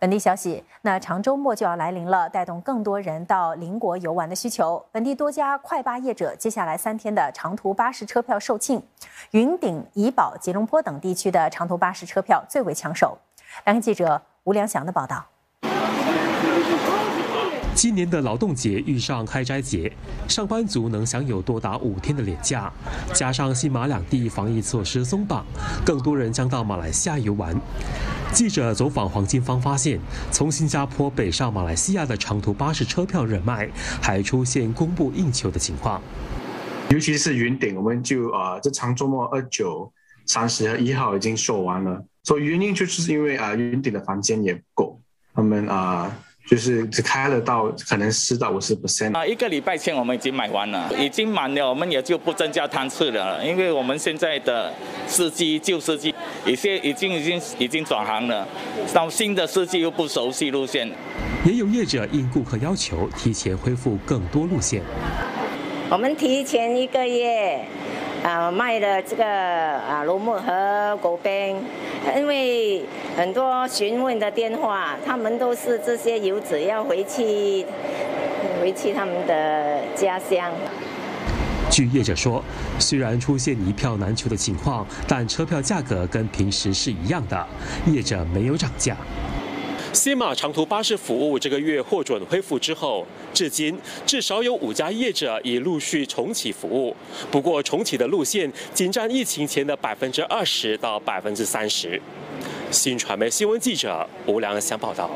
本地消息，那长周末就要来临了，带动更多人到邻国游玩的需求。本地多家快巴业者接下来三天的长途巴士车票售罄，云顶、怡保、吉隆坡等地区的长途巴士车票最为抢手。来看记者吴良祥的报道。今年的劳动节遇上开斋节，上班族能享有多达五天的连假，加上新马两地防疫措施松绑，更多人将到马来西亚游玩。记者走访黄金方发现，从新加坡北上马来西亚的长途巴士车票热卖，还出现供不应求的情况。尤其是云顶，我们就啊，这长周末二九、三十一号已经售完了，所以原因就是因为啊，云顶的房间也不够，他们啊。就是只开了到可能十到五十 percent 啊，一个礼拜前我们已经买完了，已经满了，我们也就不增加摊次了，因为我们现在的司机旧司机有些已经已经已经转行了，到新的司机又不熟悉路线。也有业者应顾客要求提前恢复更多路线。我们提前一个月。啊，卖的这个啊，罗木和狗兵，因为很多询问的电话，他们都是这些游子要回去，回去他们的家乡。据业者说，虽然出现一票难求的情况，但车票价格跟平时是一样的，业者没有涨价。西马长途巴士服务这个月获准恢复之后，至今至少有五家业者已陆续重启服务。不过，重启的路线仅占疫情前的百分之二十到百分之三十。新传媒新闻记者吴良祥报道。